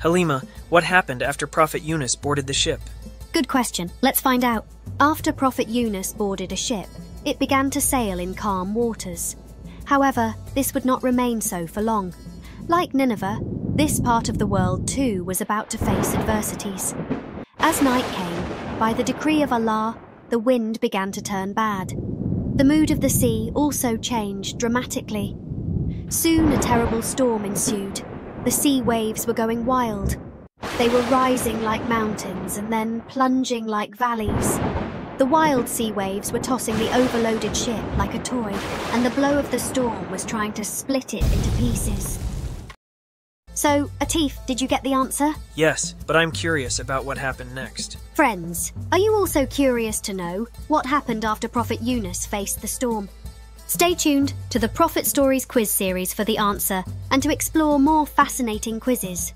Halima, what happened after Prophet Yunus boarded the ship? Good question. Let's find out. After Prophet Yunus boarded a ship, it began to sail in calm waters. However, this would not remain so for long. Like Nineveh, this part of the world too was about to face adversities. As night came, by the decree of Allah, the wind began to turn bad. The mood of the sea also changed dramatically. Soon a terrible storm ensued. The sea waves were going wild. They were rising like mountains and then plunging like valleys. The wild sea waves were tossing the overloaded ship like a toy, and the blow of the storm was trying to split it into pieces. So, Atif, did you get the answer? Yes, but I'm curious about what happened next. Friends, are you also curious to know what happened after Prophet Yunus faced the storm? Stay tuned to the Prophet Stories quiz series for the answer and to explore more fascinating quizzes.